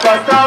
Costa